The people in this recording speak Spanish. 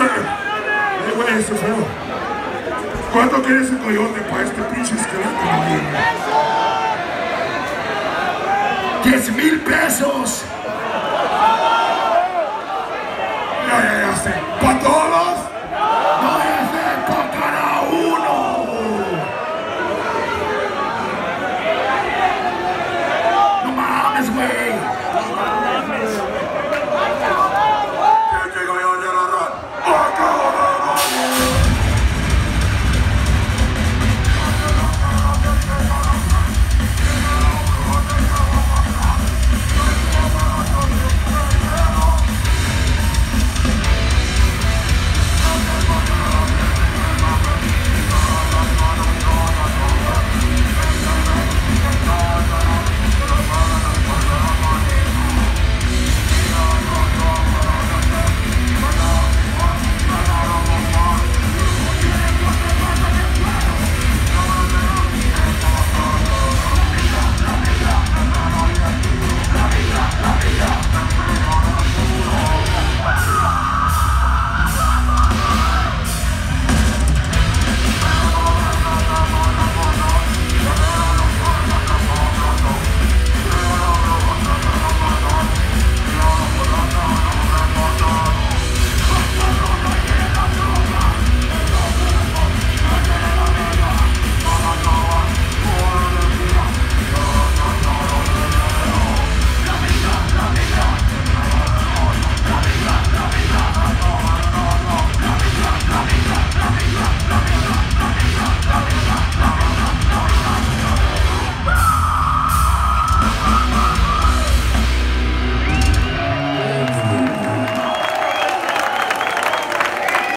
Ay, güey, eso feo. ¿Cuánto quieres el coyote para este pinche esqueleto? ¡10 mil pesos!